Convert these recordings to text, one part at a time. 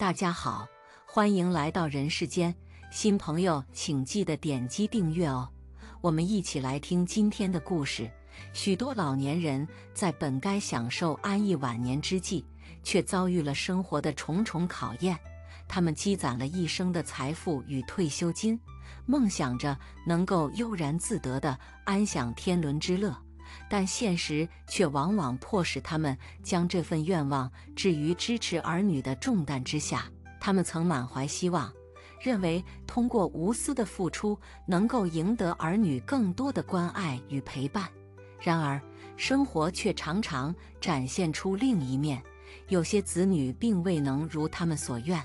大家好，欢迎来到人世间。新朋友请记得点击订阅哦。我们一起来听今天的故事。许多老年人在本该享受安逸晚年之际，却遭遇了生活的重重考验。他们积攒了一生的财富与退休金，梦想着能够悠然自得地安享天伦之乐。但现实却往往迫使他们将这份愿望置于支持儿女的重担之下。他们曾满怀希望，认为通过无私的付出能够赢得儿女更多的关爱与陪伴。然而，生活却常常展现出另一面，有些子女并未能如他们所愿，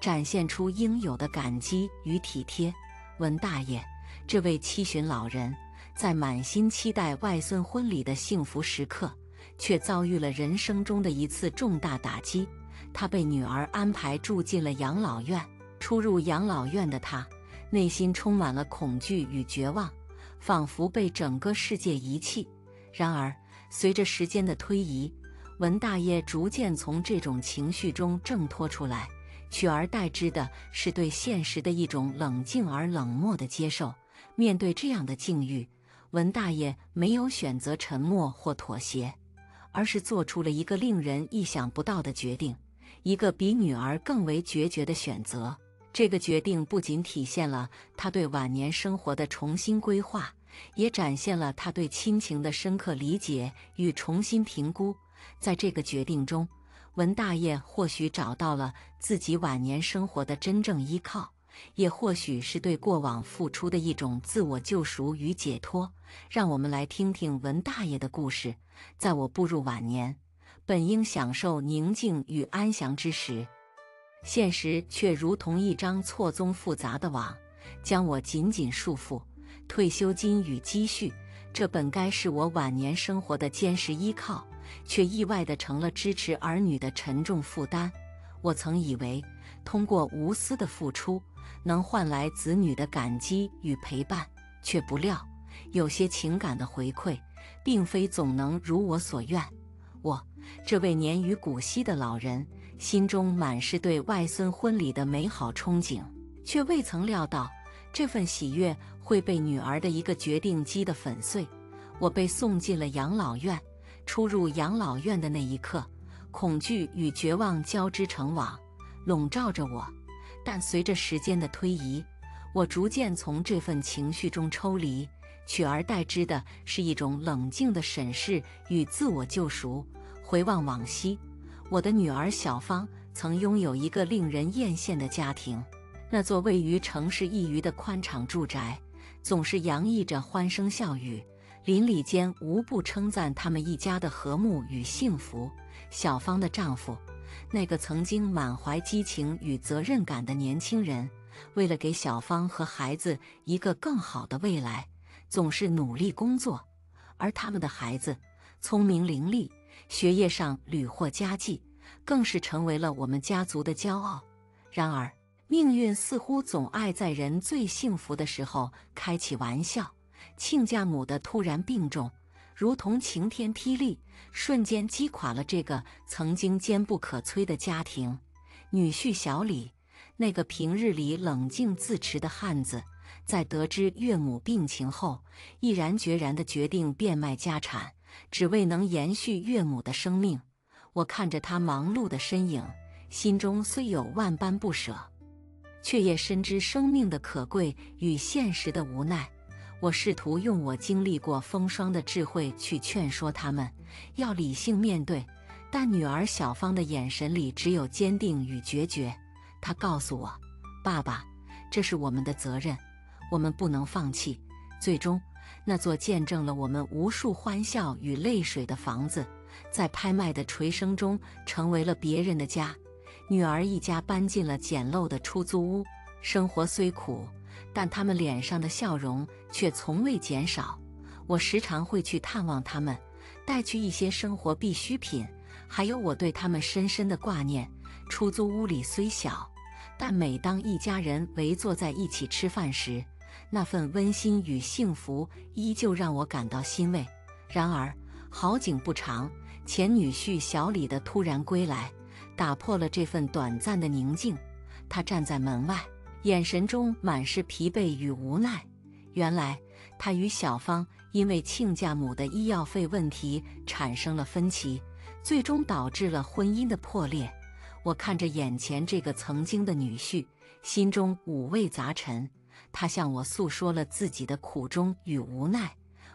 展现出应有的感激与体贴。文大爷，这位七旬老人。在满心期待外孙婚礼的幸福时刻，却遭遇了人生中的一次重大打击。他被女儿安排住进了养老院。初入养老院的他，内心充满了恐惧与绝望，仿佛被整个世界遗弃。然而，随着时间的推移，文大爷逐渐从这种情绪中挣脱出来，取而代之的是对现实的一种冷静而冷漠的接受。面对这样的境遇，文大爷没有选择沉默或妥协，而是做出了一个令人意想不到的决定，一个比女儿更为决绝的选择。这个决定不仅体现了他对晚年生活的重新规划，也展现了他对亲情的深刻理解与重新评估。在这个决定中，文大爷或许找到了自己晚年生活的真正依靠。也或许是对过往付出的一种自我救赎与解脱。让我们来听听文大爷的故事。在我步入晚年，本应享受宁静与安详之时，现实却如同一张错综复杂的网，将我紧紧束缚。退休金与积蓄，这本该是我晚年生活的坚实依靠，却意外地成了支持儿女的沉重负担。我曾以为，通过无私的付出，能换来子女的感激与陪伴，却不料，有些情感的回馈，并非总能如我所愿。我这位年逾古稀的老人，心中满是对外孙婚礼的美好憧憬，却未曾料到，这份喜悦会被女儿的一个决定击得粉碎。我被送进了养老院，出入养老院的那一刻。恐惧与绝望交织成网，笼罩着我。但随着时间的推移，我逐渐从这份情绪中抽离，取而代之的是一种冷静的审视与自我救赎。回望往昔，我的女儿小芳曾拥有一个令人艳羡的家庭，那座位于城市一隅的宽敞住宅，总是洋溢着欢声笑语。邻里间无不称赞他们一家的和睦与幸福。小芳的丈夫，那个曾经满怀激情与责任感的年轻人，为了给小芳和孩子一个更好的未来，总是努力工作。而他们的孩子聪明伶俐，学业上屡获佳绩，更是成为了我们家族的骄傲。然而，命运似乎总爱在人最幸福的时候开起玩笑。亲家母的突然病重，如同晴天霹雳，瞬间击垮了这个曾经坚不可摧的家庭。女婿小李，那个平日里冷静自持的汉子，在得知岳母病情后，毅然决然地决定变卖家产，只为能延续岳母的生命。我看着他忙碌的身影，心中虽有万般不舍，却也深知生命的可贵与现实的无奈。我试图用我经历过风霜的智慧去劝说他们，要理性面对。但女儿小芳的眼神里只有坚定与决绝。她告诉我：“爸爸，这是我们的责任，我们不能放弃。”最终，那座见证了我们无数欢笑与泪水的房子，在拍卖的锤声中成为了别人的家。女儿一家搬进了简陋的出租屋，生活虽苦。但他们脸上的笑容却从未减少。我时常会去探望他们，带去一些生活必需品，还有我对他们深深的挂念。出租屋里虽小，但每当一家人围坐在一起吃饭时，那份温馨与幸福依旧让我感到欣慰。然而好景不长，前女婿小李的突然归来，打破了这份短暂的宁静。他站在门外，眼神中满是疲惫与无奈。原来他与小芳因为亲家母的医药费问题产生了分歧，最终导致了婚姻的破裂。我看着眼前这个曾经的女婿，心中五味杂陈。他向我诉说了自己的苦衷与无奈，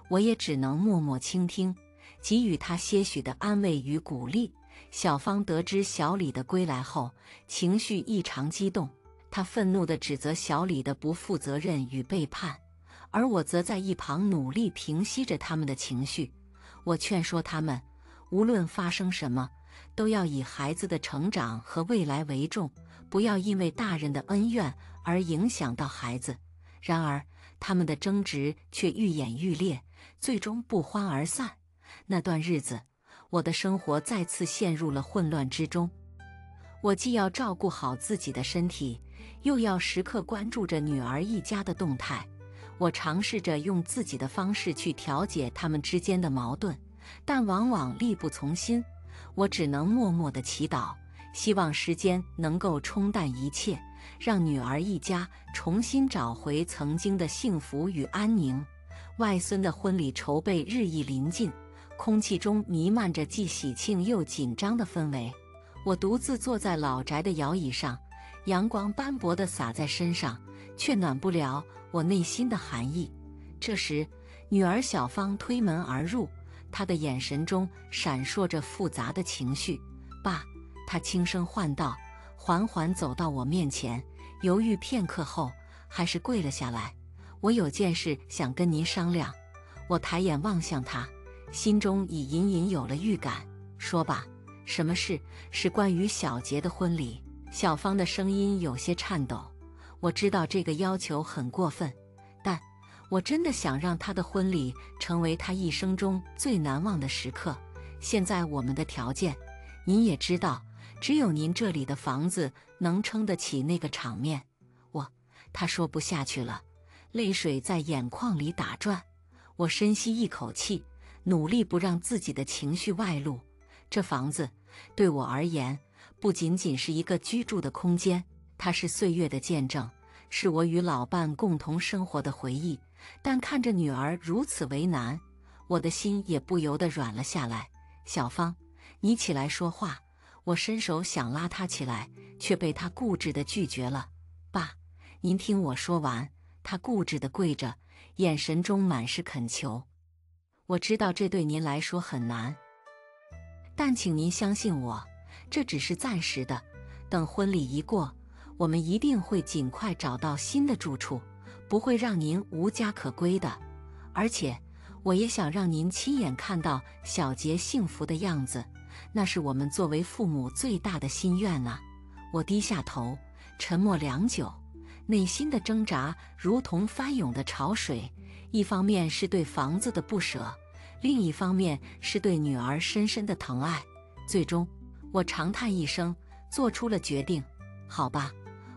我也只能默默倾听，给予他些许的安慰与鼓励。小芳得知小李的归来后，情绪异常激动，他愤怒地指责小李的不负责任与背叛，而我则在一旁努力平息着他们的情绪。我劝说他们，无论发生什么，都要以孩子的成长和未来为重，不要因为大人的恩怨而影响到孩子。然而，他们的争执却愈演愈烈，最终不欢而散。那段日子。我的生活再次陷入了混乱之中，我既要照顾好自己的身体，又要时刻关注着女儿一家的动态。我尝试着用自己的方式去调解他们之间的矛盾，但往往力不从心。我只能默默的祈祷，希望时间能够冲淡一切，让女儿一家重新找回曾经的幸福与安宁。外孙的婚礼筹备日益临近。空气中弥漫着既喜庆又紧张的氛围。我独自坐在老宅的摇椅上，阳光斑驳地洒在身上，却暖不了我内心的寒意。这时，女儿小芳推门而入，她的眼神中闪烁着复杂的情绪。爸，她轻声唤道，缓缓走到我面前，犹豫片刻后，还是跪了下来。我有件事想跟您商量。我抬眼望向她。心中已隐隐有了预感，说吧，什么事？是关于小杰的婚礼。小芳的声音有些颤抖。我知道这个要求很过分，但我真的想让他的婚礼成为他一生中最难忘的时刻。现在我们的条件，您也知道，只有您这里的房子能撑得起那个场面。我，他说不下去了，泪水在眼眶里打转。我深吸一口气。努力不让自己的情绪外露。这房子对我而言不仅仅是一个居住的空间，它是岁月的见证，是我与老伴共同生活的回忆。但看着女儿如此为难，我的心也不由得软了下来。小芳，你起来说话。我伸手想拉她起来，却被她固执地拒绝了。爸，您听我说完。她固执地跪着，眼神中满是恳求。我知道这对您来说很难，但请您相信我，这只是暂时的。等婚礼一过，我们一定会尽快找到新的住处，不会让您无家可归的。而且，我也想让您亲眼看到小杰幸福的样子，那是我们作为父母最大的心愿啊。我低下头，沉默良久，内心的挣扎如同翻涌的潮水。一方面是对房子的不舍，另一方面是对女儿深深的疼爱。最终，我长叹一声，做出了决定。好吧，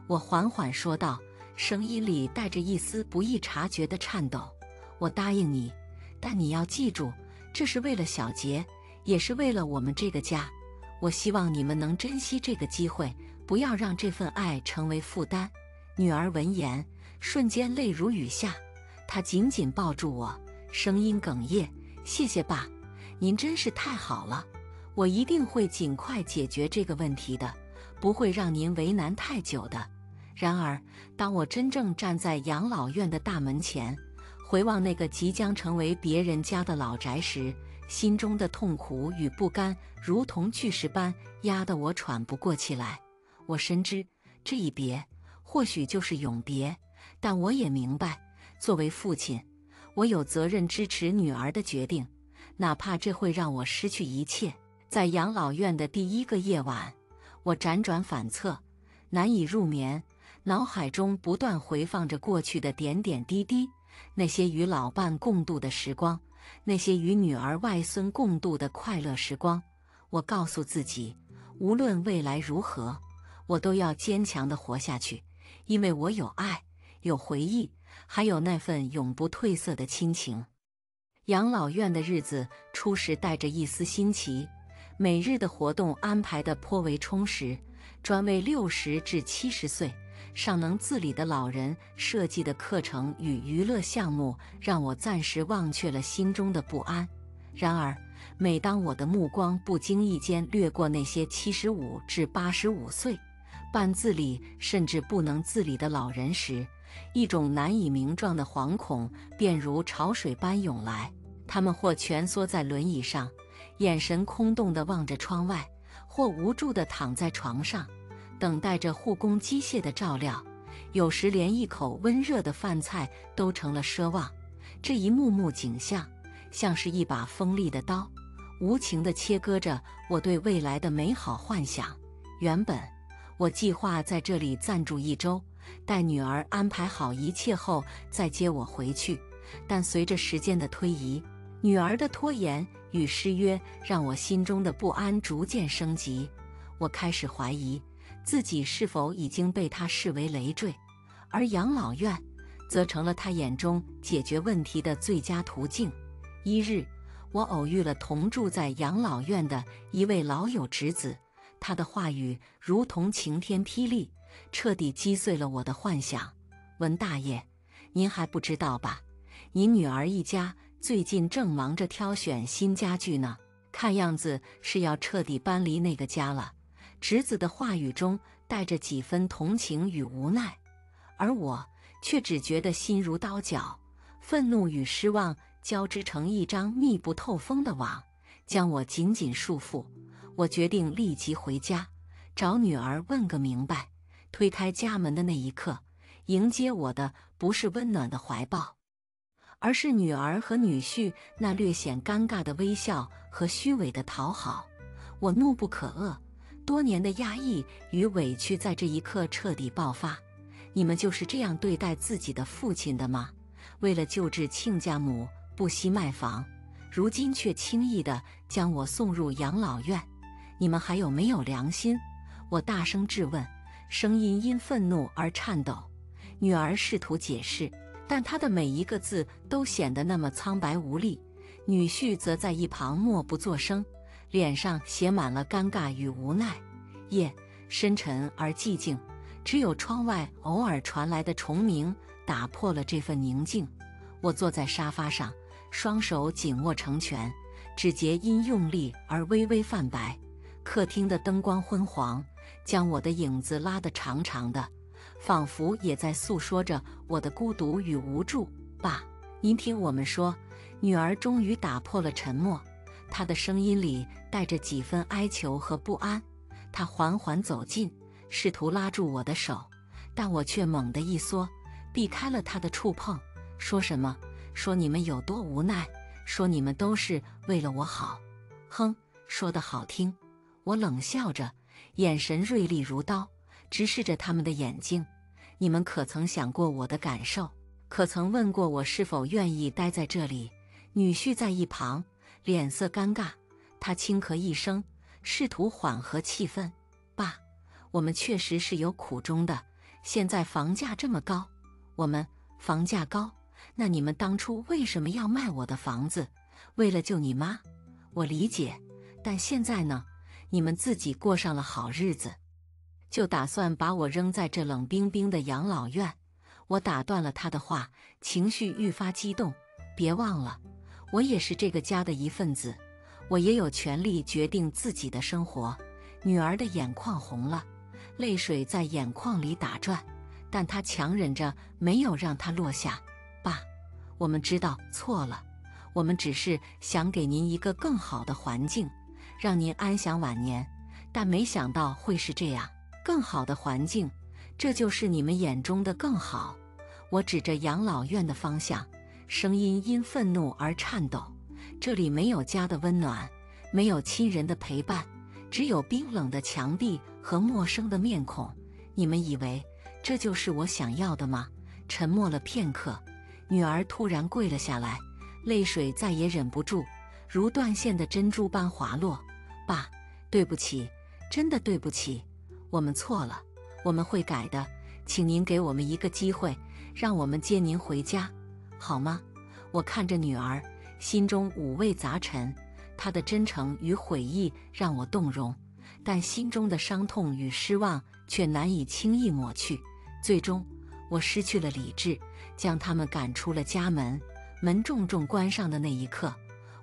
我缓缓说道，声音里带着一丝不易察觉的颤抖。我答应你，但你要记住，这是为了小杰，也是为了我们这个家。我希望你们能珍惜这个机会，不要让这份爱成为负担。女儿闻言，瞬间泪如雨下。她紧紧抱住我，声音哽咽：“谢谢爸，您真是太好了。我一定会尽快解决这个问题的，不会让您为难太久的。”然而，当我真正站在养老院的大门前，回望那个即将成为别人家的老宅时，心中的痛苦与不甘如同巨石般压得我喘不过气来。我深知这一别或许就是永别，但我也明白。作为父亲，我有责任支持女儿的决定，哪怕这会让我失去一切。在养老院的第一个夜晚，我辗转反侧，难以入眠，脑海中不断回放着过去的点点滴滴，那些与老伴共度的时光，那些与女儿外孙共度的快乐时光。我告诉自己，无论未来如何，我都要坚强地活下去，因为我有爱，有回忆。还有那份永不褪色的亲情。养老院的日子初时带着一丝新奇，每日的活动安排的颇为充实，专为六十至七十岁尚能自理的老人设计的课程与娱乐项目，让我暂时忘却了心中的不安。然而，每当我的目光不经意间掠过那些七十五至八十五岁、半自理甚至不能自理的老人时，一种难以名状的惶恐便如潮水般涌来。他们或蜷缩在轮椅上。眼神空洞地望着窗外，或无助地躺在床上，等待着护工机械的照料。有时连一口温热的饭菜都成了奢望。这一幕幕景象，像是一把锋利的刀，无情地切割着我对未来的美好幻想。原本我计划在这里暂住一周，待女儿安排好一切后再接我回去。但随着时间的推移，女儿的拖延。与失约让我心中的不安逐渐升级，我开始怀疑自己是否已经被他视为累赘，而养老院则成了他眼中解决问题的最佳途径。一日，我偶遇了同住在养老院的一位老友侄子，他的话语如同晴天霹雳，彻底击碎了我的幻想。文大爷，您还不知道吧？您女儿一家。最近正忙着挑选新家具呢，看样子是要彻底搬离那个家了。侄子的话语中带着几分同情与无奈，而我却只觉得心如刀绞，愤怒与失望交织成一张密不透风的网，将我紧紧束缚。我决定立即回家，找女儿问个明白。推开家门的那一刻，迎接我的不是温暖的怀抱。而是女儿和女婿那略显尴尬的微笑和虚伪的讨好，我怒不可遏，多年的压抑与委屈在这一刻彻底爆发。你们就是这样对待自己的父亲的吗？为了救治亲家母，不惜卖房，如今却轻易地将我送入养老院，你们还有没有良心？我大声质问，声音因愤怒而颤抖。女儿试图解释。但他的每一个字都显得那么苍白无力，女婿则在一旁默不作声，脸上写满了尴尬与无奈。夜深沉而寂静，只有窗外偶尔传来的虫鸣打破了这份宁静。我坐在沙发上，双手紧握成拳，指节因用力而微微泛白。客厅的灯光昏黄，将我的影子拉得长长的。仿佛也在诉说着我的孤独与无助。爸，您听我们说，女儿终于打破了沉默，她的声音里带着几分哀求和不安。她缓缓走近，试图拉住我的手，但我却猛地一缩，避开了她的触碰。说什么？说你们有多无奈？说你们都是为了我好？哼，说的好听。我冷笑着，眼神锐利如刀。直视着他们的眼睛，你们可曾想过我的感受？可曾问过我是否愿意待在这里？女婿在一旁，脸色尴尬，他轻咳一声，试图缓和气氛。爸，我们确实是有苦衷的。现在房价这么高，我们房价高，那你们当初为什么要卖我的房子？为了救你妈？我理解，但现在呢？你们自己过上了好日子。就打算把我扔在这冷冰冰的养老院。我打断了他的话，情绪愈发激动。别忘了，我也是这个家的一份子，我也有权利决定自己的生活。女儿的眼眶红了，泪水在眼眶里打转，但她强忍着没有让它落下。爸，我们知道错了，我们只是想给您一个更好的环境，让您安享晚年，但没想到会是这样。更好的环境，这就是你们眼中的更好。我指着养老院的方向，声音因愤怒而颤抖。这里没有家的温暖，没有亲人的陪伴，只有冰冷的墙壁和陌生的面孔。你们以为这就是我想要的吗？沉默了片刻，女儿突然跪了下来，泪水再也忍不住，如断线的珍珠般滑落。爸，对不起，真的对不起。我们错了，我们会改的，请您给我们一个机会，让我们接您回家，好吗？我看着女儿，心中五味杂陈。她的真诚与悔意让我动容，但心中的伤痛与失望却难以轻易抹去。最终，我失去了理智，将他们赶出了家门。门重重关上的那一刻，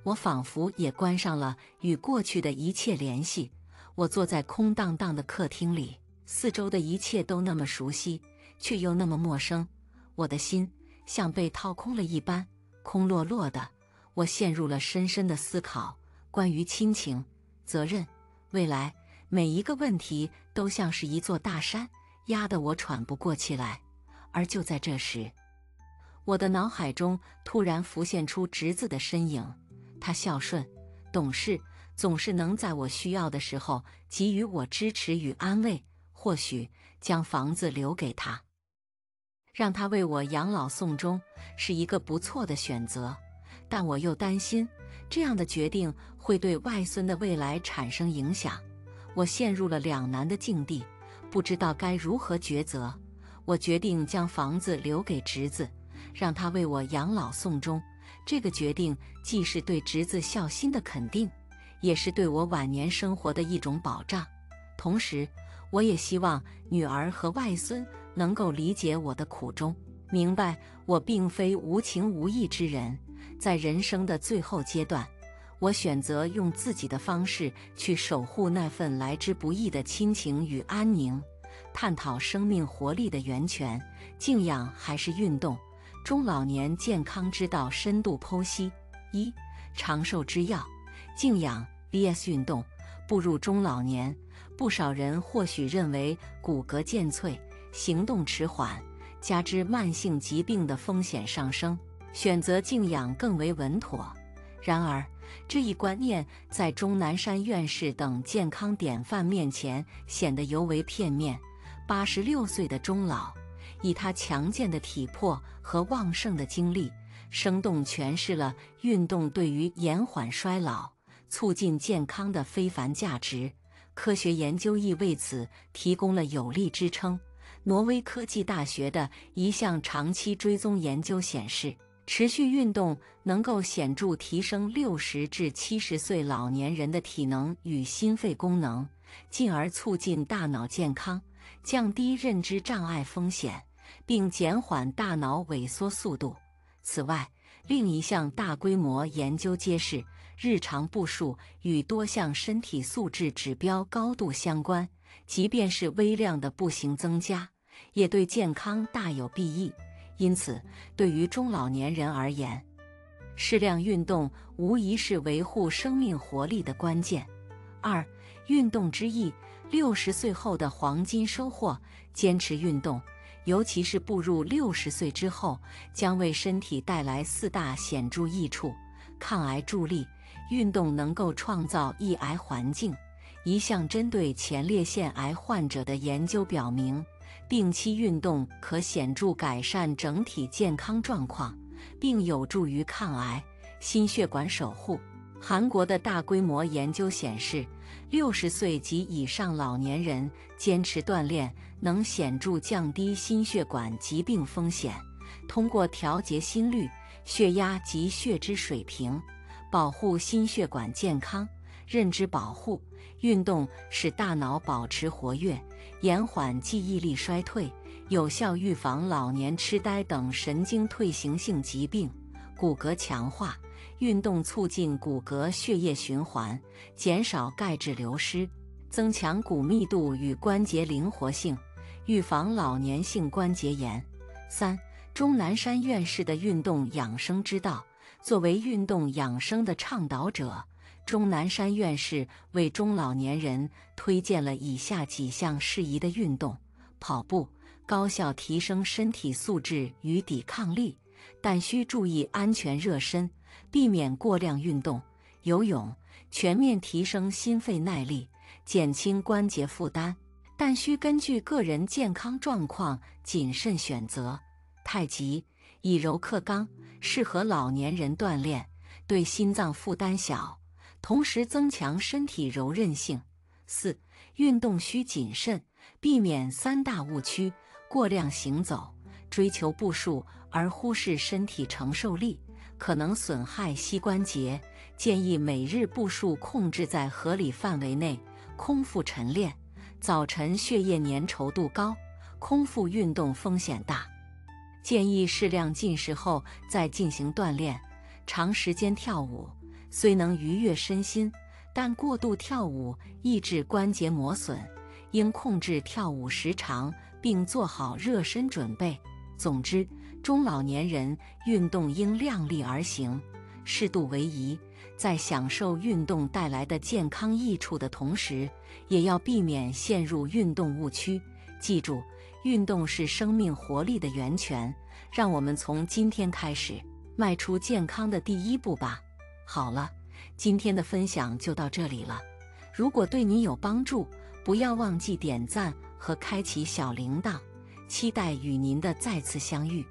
我仿佛也关上了与过去的一切联系。我坐在空荡荡的客厅里，四周的一切都那么熟悉，却又那么陌生。我的心像被掏空了一般，空落落的。我陷入了深深的思考，关于亲情、责任、未来，每一个问题都像是一座大山，压得我喘不过气来。而就在这时，我的脑海中突然浮现出侄子的身影，他孝顺、懂事，总是能在我需要的时候给予我支持与安慰。或许将房子留给他，让他为我养老送终，是一个不错的选择。但我又担心，这样的决定会对外孙的未来产生影响。我陷入了两难的境地，不知道该如何抉择。我决定将房子留给侄子。让他为我养老送终，这个决定既是对侄子孝心的肯定，也是对我晚年生活的一种保障。同时，我也希望女儿和外孙能够理解我的苦衷，明白我并非无情无义之人。在人生的最后阶段，我选择用自己的方式去守护那份来之不易的亲情与安宁，探讨生命活力的源泉，静养还是运动。中老年健康之道深度剖析：一、长寿之药，静养 vs 运动。步入中老年，不少人或许认为骨骼渐脆、行动迟缓，加之慢性疾病的风险上升，选择静养更为稳妥。然而，这一观念在钟南山院士等健康典范面前显得尤为片面。八十六岁的钟老。以他强健的体魄和旺盛的精力，生动诠释了运动对于延缓衰老、促进健康的非凡价值。科学研究亦为此提供了有力支撑。挪威科技大学的一项长期追踪研究显示，持续运动能够显著提升六十至七十岁老年人的体能与心肺功能，进而促进大脑健康，降低认知障碍风险。并减缓大脑萎缩速度。此外，另一项大规模研究揭示，日常步数与多项身体素质指标高度相关，即便是微量的步行增加，也对健康大有裨益。因此，对于中老年人而言，适量运动无疑是维护生命活力的关键。二、运动之意，六十岁后的黄金收获，坚持运动。尤其是步入六十岁之后，将为身体带来四大显著益处：抗癌助力，运动能够创造抑癌环境。一项针对前列腺癌患者的研究表明，定期运动可显著改善整体健康状况，并有助于抗癌。心血管守护。韩国的大规模研究显示，六十岁及以上老年人坚持锻炼能显著降低心血管疾病风险。通过调节心率、血压及血脂水平，保护心血管健康。认知保护运动使大脑保持活跃，延缓记忆力衰退，有效预防老年痴呆等神经退行性疾病。骨骼强化。运动促进骨骼血液循环，减少钙质流失，增强骨密度与关节灵活性，预防老年性关节炎。三、钟南山院士的运动养生之道。作为运动养生的倡导者，钟南山院士为中老年人推荐了以下几项适宜的运动：跑步，高效提升身体素质与抵抗力，但需注意安全热身。避免过量运动，游泳全面提升心肺耐力，减轻关节负担，但需根据个人健康状况谨慎选择。太极以柔克刚，适合老年人锻炼，对心脏负担小，同时增强身体柔韧性。四、运动需谨慎，避免三大误区：过量行走，追求步数而忽视身体承受力。可能损害膝关节，建议每日步数控制在合理范围内，空腹晨练。早晨血液粘稠度高，空腹运动风险大，建议适量进食后再进行锻炼。长时间跳舞虽能愉悦身心，但过度跳舞易致关节磨损，应控制跳舞时长，并做好热身准备。总之，中老年人运动应量力而行，适度为宜。在享受运动带来的健康益处的同时，也要避免陷入运动误区。记住，运动是生命活力的源泉。让我们从今天开始迈出健康的第一步吧。好了，今天的分享就到这里了。如果对你有帮助，不要忘记点赞和开启小铃铛。期待与您的再次相遇。